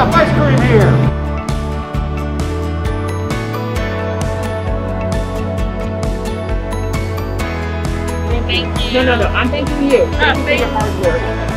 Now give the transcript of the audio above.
Step ice cream here. Thank you. No, no, no, I'm thanking you. Ah, thank you for your hard work.